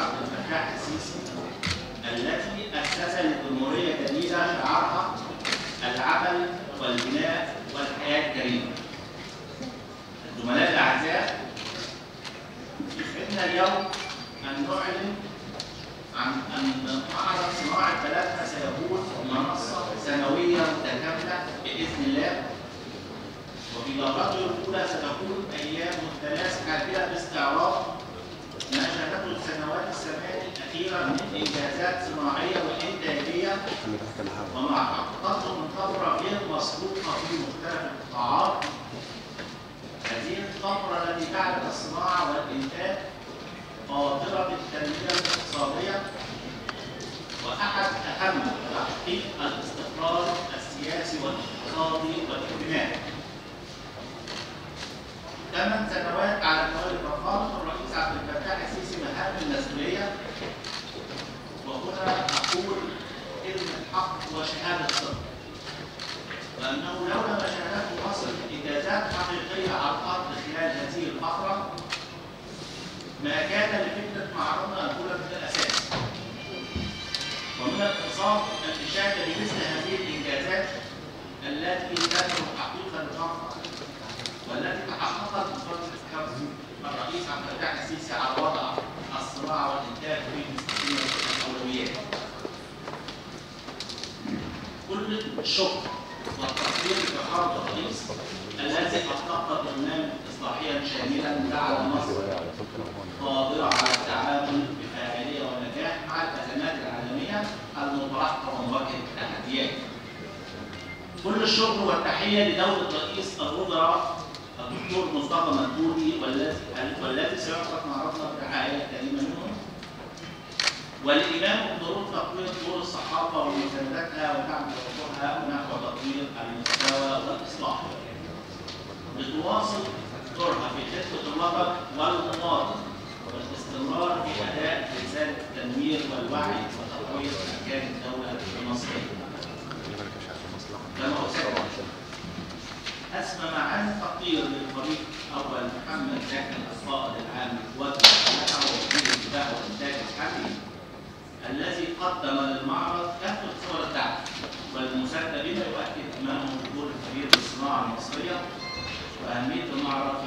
عبد الفتاح السيسي التي أسست لجمهورية جديدة شعارها العمل والبناء والحياة الكريمة. الزملاء الأعزاء يسعدنا اليوم أن نعلن عن أن معرض صناعة بلدنا سيكون ثمان سنوات على توالي فخامة الرئيس عبد الفتاح السيسي مهام المسؤولية وهنا أقول كلمة حق وشهادة صدق وأنه لولا ما شهدته مصر من إنجازات حقيقية على الأرض خلال هذه الفترة ما كان لفكرة معرضنا الأولى من الأساس. ومن الإنصاف الإشادة بمثل هذه الإنجازات التي تدعو والتي تحققت بفضل الرئيس عبد الفتاح السيسي على وضع الصناعه والإنتاج في مستقبل الأولويات. كل الشكر والتقدير لفخامه الرئيس الذي أطلق برنامج اصلاحيا شاملا جعل مصر قادره على التعامل بفاعلية ونجاح مع الأزمات العالمية المتلاحقه ومواجهه التحديات. كل الشكر والتحية لدولة رئيس الوزراء الدكتور مصطفى مدبولي والذي سيعرف معرضنا برعايه كريمة منهم والإمام بدور تقوية دور الصحافة ومساندتها ودعم توجهها نحو تطوير المستوى والإصلاح. لتواصل دورها في خدمة الوطن والمواطن والاستمرار في أداء رسالة التنوير والوعي وتقوية أركان الدولة المصرية. كما أسأل معاه تقدير للفريق أول محمد زكي القائد العام المسلحة ووكيل الدفاع والإنتاج الحربي الذي قدم للمعرض كافة صور الدعم والمساندة بما يؤكد أمامه الدور الكبير للصناعة المصرية. وأهمية المعرض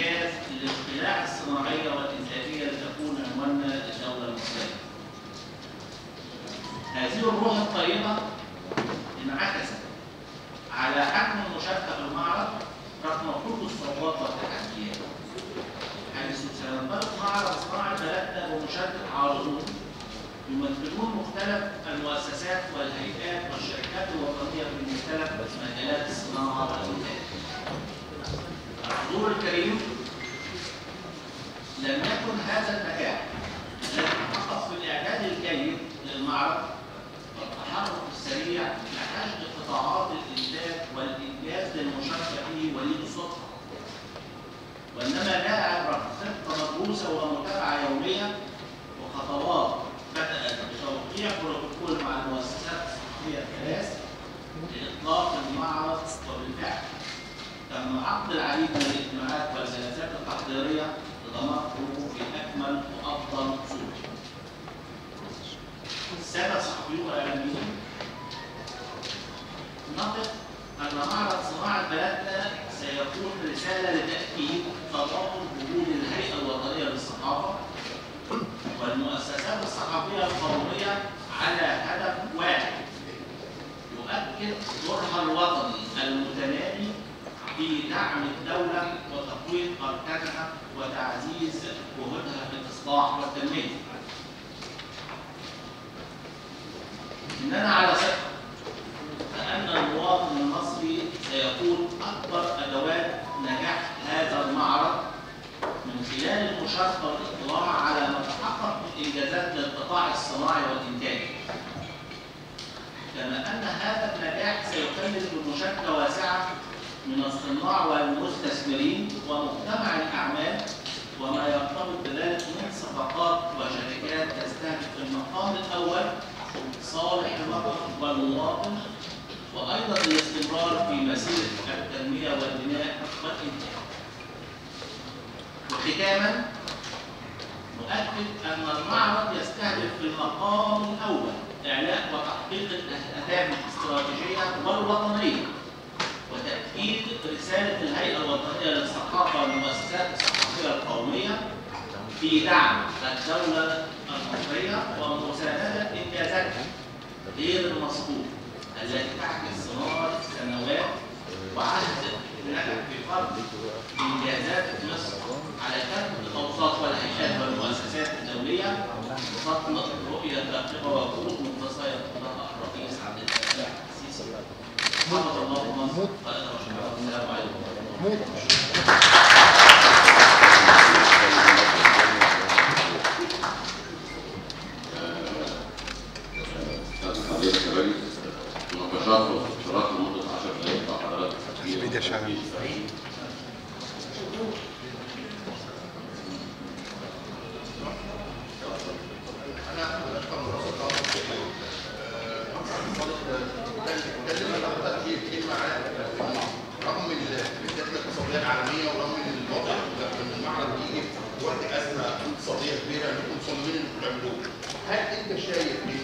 وإنجاز الاقتلاع الصناعية والإنتاجية لتكون عنواننا للدولة المصرية. هذه الروح الطيبة انعكست على حجم المشاركة في المعرض رغم كل الصعوبات والتحديات. حيث سينطلق معرض صناعة بلدنا بمشاركة عارضون يمثلون مختلف المؤسسات والهيئات والشركات الوطنية في مختلف مجالات الصناعة والإنتاج. الحضور الكريم لم يكن هذا النجاح الذي تحقق في الإعداد الجيد للمعرض والتحرك السريع لحشد قطاعات للمشاركة فيه ولي الصدفة وإنما جاء عبر خطة مدروسة ومتابعة يومية وخطوات بدأت بتوقيع بروتوكول مع المؤسسات الصحفية الثلاث لإطلاق المعرض وبالفعل تم عقد العديد من الاجتماعات والجلسات التحضيرية لضمانه في أكمل وأفضل صورة. السادة الصحفيون والإعلاميين نقف أن معرض صناعة بلدنا سيكون رسالة لتأكيد تضامن جهود الهيئة الوطنية للصحافة والمؤسسات الصحفية القومية على هدف واحد يؤكد دورها الوطني المتنامي في دعم الدولة وتقويض أركانها وتعزيز جهودها في الإصلاح والتنمية. إننا على ثقة أن المواطن المصري سيكون أكبر أدوات نجاح هذا المعرض من خلال المشاركة والإطلاع على ما تحقق من إنجازات للقطاع الصناعي والإنتاجي. كما أن هذا النجاح سيكلف بمشاركة واسعة من الصناع والمستثمرين ومجتمع الأعمال وما يرتبط بذلك من صفقات وشركات تستهدف في المقام الأول صالح الوطن والمواطن وأيضا الاستمرار في مسيرة التنمية والبناء والإنتاج. وختاما نؤكد أن المعرض يستهدف في المقام الأول إعلاء وتحقيق الأهداف الاستراتيجية والوطنية وتأكيد رسالة الهيئة الوطنية للصحافة والمؤسسات الصحفية القومية في دعم الدولة المصرية ومساندة إنجازاتها غير المسبوق التي تعكس ثمار سنوات وعهد نجح في فرض إنجازات مصر على كافة الأوساط والهيئات والمؤسسات الدولية بفضل رؤية دقيقة وجهود يقودها الرئيس عبد الفتاح السيسي حفظ الله مصر. нормально. Ну, ازمه اقتصاديه كبيره انكم مصممين انكم تعملوه. هل أنت شايف إن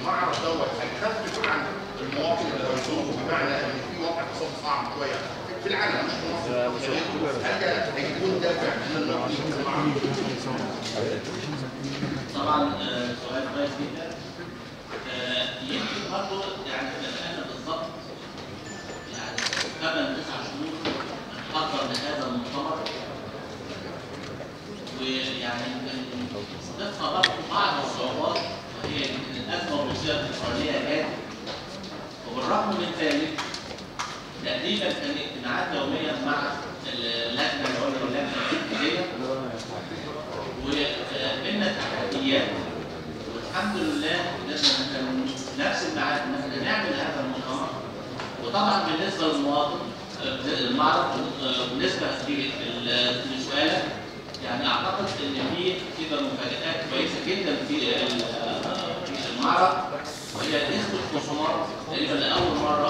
المعرض دوت هيخفف عن المواطن اللي هيزوره بمعنى إن في وضع اقتصادي صعب شوية في العالم مش في مصر هل ده هيكون دافع يجي المعرض؟ طبعا آه، سؤال كويس جدا آه، يمكن برضه يعني إحنا بالظبط يعني قبل ويعني صادفنا برضه بعض الصعوبات وهي يمكن الازمه الروسيه الاوكرانيه جت وبالرغم من ذلك تقريبا كان اجتماعات يوميه مع اللجنه العليا واللجنه التنفيذيه وقلنا تحديات والحمد لله قدرنا كان نفس الميعاد ان إحنا نعمل هذا المؤتمر وطبعا بالنسبة للمواطن آه، المعرض آه، بالنسبة لسؤالك يعني أعتقد إن في كده مفاجآت كويسة جدا في ال- في المعرض وهي نسبه الخصومات تقريبا لأول مرة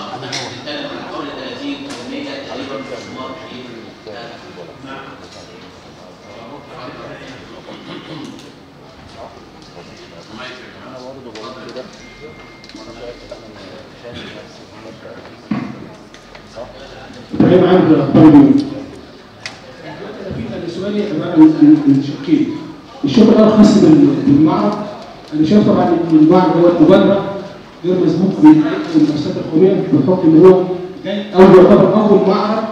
بنتكلم عن حوالي 30% تقريبا خصومات في عن الطالبين من شقين. الشق الأول خاص بال- بالمعرض أنا شايف طبعا ان المعرض هو مبادره غير مسبوق والمؤسسات القوميه بحكم ان هو جاي أو يعتبر اول معرض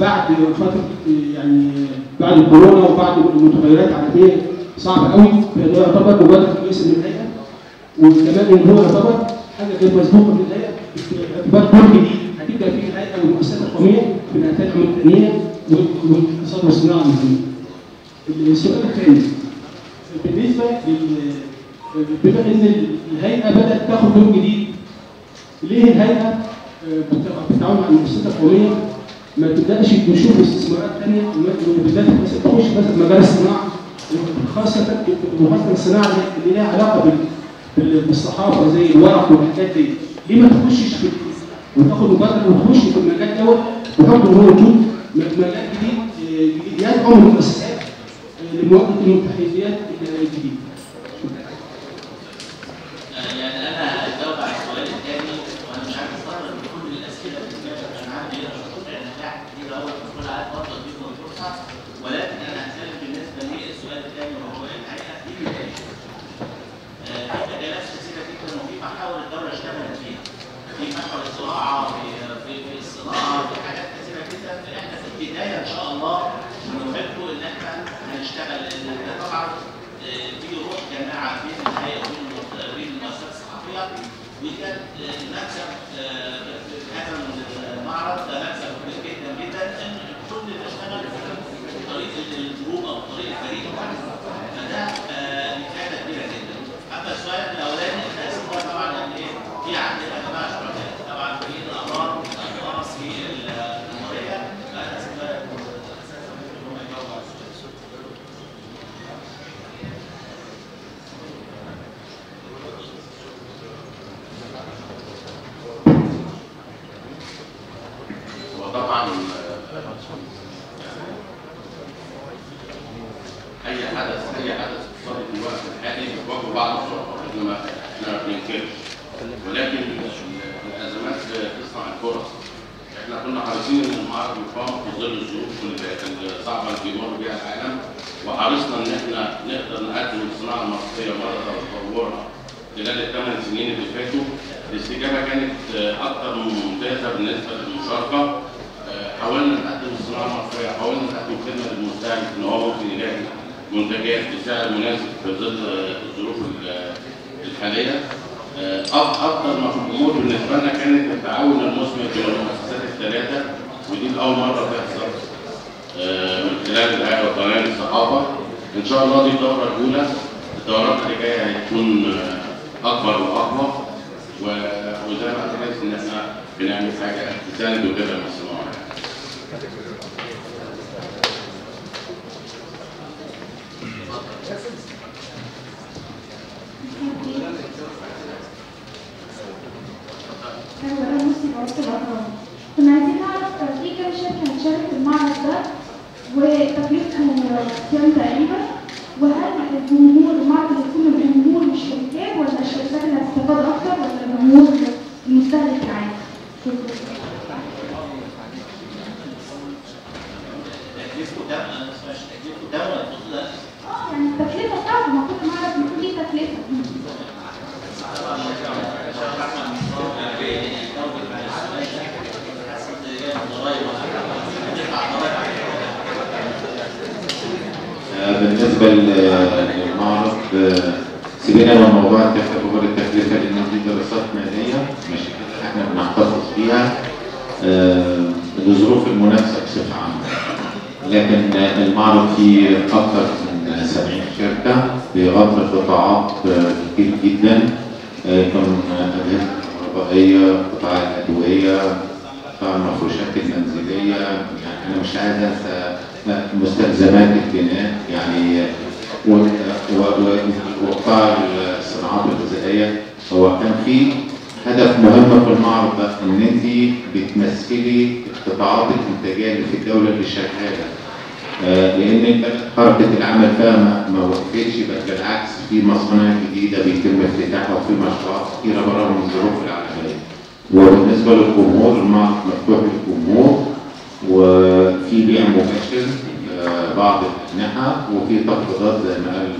بعد فتره يعني بعد الكورونا وبعد المتغيرات العالميه صعبه قوي فده يعتبر مبادره كويسه من الهيئه وكمان ان هو يعتبر حاجة غير مسبوقه من الهيئه باعتبار دور جديد هتبدا فيه الهيئه والمؤسسات القوميه في تدعم التنميه والاقتصاد والصناعه المصريه. السؤال الثاني بالنسبة لل بما ان الهيئه بدات تاخد دور جديد ليه الهيئه آه، بالتعاون مع المؤسسات القوميه ما تبداش نشوف استثمارات ثانية وبالذات تخش مثلا مجال الصناعه خاصه وخاصه الصناعه اللي لها علاقه بال- بال- بالصحافه زي الورق والحاجات دي ليه ما تخشش في وتاخد مبادره وتخش في المجال دوت بحكم ان هو مجال جديد آه، جديد يدعم المؤسسات لمواجهه المتحديات الجديده. يعني أنا هجاوب على السؤال الثاني وأنا مش عارف استغرب كل الأسئلة اللي جت عشان عندي هنا شطور نجاح كتير قوي المفروض عارف افضل فيكم الفرصة ولكن أنا هتكلم بالنسبة للسؤال الثاني وهو الحقيقة في آه، مجالات كثيره جدا وفي محاور الدولة اشتغلت فيها. في محور الزراعه في في الصناعة في حاجات كثيره جدا. إحنا في البداية إن شاء الله هنشتغل لأن طبعا آه، في روح جماعة بين الهيئة وبين المؤسسات- الصحفية وكان آه، المكسب آه، هذا المعرض ده مكسب كبير جدا جدا إن كل اشتغل في طريق الجروب أو طريق الفريق. فده آه، إفادة كبيرة جدا. اما السؤال الاولاني إحنا اسمها طبعا ان إيه في عندنا جماعة شركاء طبعا في الامراض الاشخاص في المريه فانا اسمها أساسا ان هم يجاوبوا على السؤال وطبعا آه، أي حدث أي حدث اقتصادي في الوقت الحالي بيواجه بعض الصعوبات إحنا ما إحنا ما بننكرش ولكن ال- الأزمات تصنع الفرص. إحنا كنا حريصين إن المعرض يقام في ظل الظروف ال- الصعبه اللي بيمر بها العالم وحرصنا إن إحنا نقدر نقدم الصناعة المصرية مدى تطورها خلال الثمان سنين اللي فاتوا الاستجابة كانت أكثر من ممتازة بالنسبة للمشاركة. حاولنا نقدم الصناعه المصرية حاولنا نقدم خدمة للمستهلك إن هو ممكن يلاقي منتجات بسعر مناسب في ظل آه، الظروف ال- الحالية. آه، أف- أفضل امور بالنسبة لنا كانت التعاون المثمر بين المؤسسات الثلاثة ودي لأول مرة تحصل آه، من خلال الهيئة وقناه الصحافه إن شاء الله دي الدورة الأولى الدورات اللي جاية هتكون آه، أكبر وأقوى وزي ما قلت إن إحنا بنعمل حاجة تساند وتدعم الصناعه Gracias. آه، سيبينا من موضوع التكلفة وغير التكلفة لأن دي دراسات مالية. مش كده. إحنا بنحتفظ بيها آه، لظروف المنافسة بصفة عامة. لكن آه، المعرض فيه أكثر من 70 شركة بيغطي قطاعات آه، كتير جدا. آه، يكون أجهزة كهربائية، قطاع الأدوية، قطاع المفروشات المنزلية، يعني أنا مش عايز أنسى مستلزمات البناء. يعني وقطاع الصناعات الغذائية. هو كان في هدف مهم في المعرض إن انت بتمثلي القطاعات الإنتاجية اللي في الدولة اللي شغالة. آه، لأن حركة العمل فيها ما- وقفتش بل بالعكس في مصانع جديدة بيتم افتتاحها وفي مشروعات كثيره بره من الظروف العالمية. وبالنسبة للجمهور المعرض مفتوح للجمهور وفي بيع مباشر. بعض الأجنحة وفي تخفيضات زي ما قال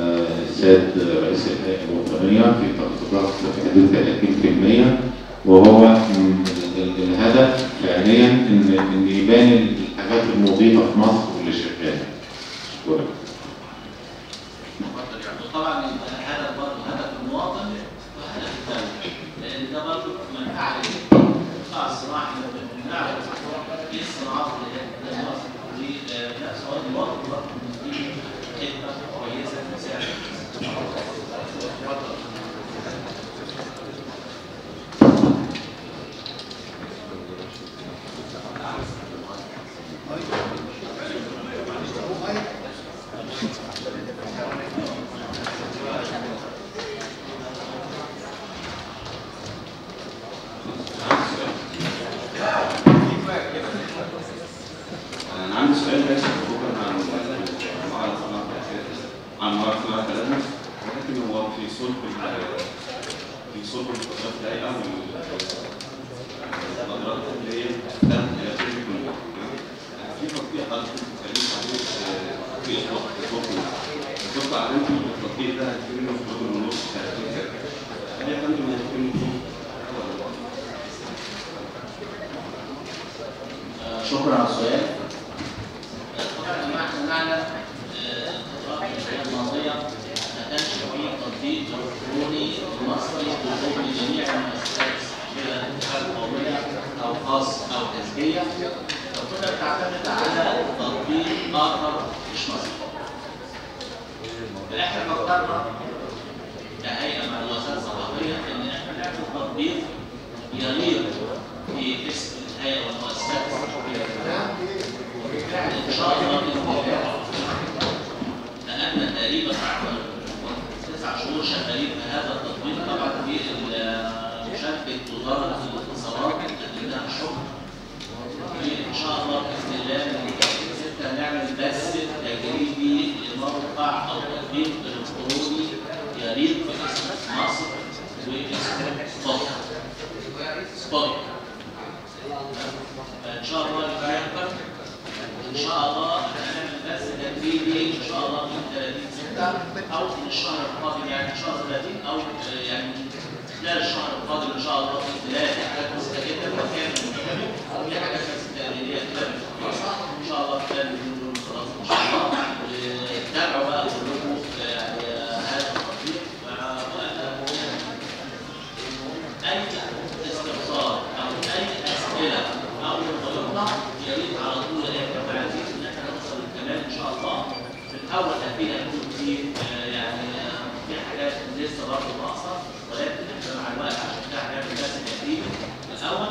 آه، السيد رئيس الهيئة الوطنية في تخفيضات حدود 30% وهو الهدف فعليا إن إن يبان الحاجات المضيئه في مصر اللي شغالة. شكرا. مش. فإحنا فكرنا كهيئة مع الوزارة الصحفية إن إحنا نعمل تطبيق يليق باسم الهيئة والمؤسسات الصحفية وبالفعل إن شاء الله بقالنا تقريبا تسع شهور شغالين في هذا التطبيق طبعا في مشاركة وزارة الاتصالات اللي لها شغل ان شاء الله باذن الله من ستة هنعمل بث تجريبي لموقع أو تطبيق الكتروني يليق باسم مصر واسم سبوت سبوت فان شاء الله إن شاء الله هنعمل بث تجريبي إن شاء الله من 30 6 أو من الشهر القادم يعني إن شهر 30 أو آه، يعني خلال الشهر القادم إن شاء الله باذن الله حاجات بسيطة جدا وكان أو في حاجات بس تقليديه كده إن شاء الله خلال اليومين دول خلاص ان شاء الله وتابعوا بقى كلكم يعني هذا التطبيق اي استفسار أو اي اسئله أو يا ريت على طول إحنا عايزين ان إحنا نوصل للكمال ان شاء الله في الأول أكيد هيكون آه، يعني في حاجات لسه برضه ناقصه ولكن إحنا مع الوقت عشان كده هنعمل بس تقريبا الأول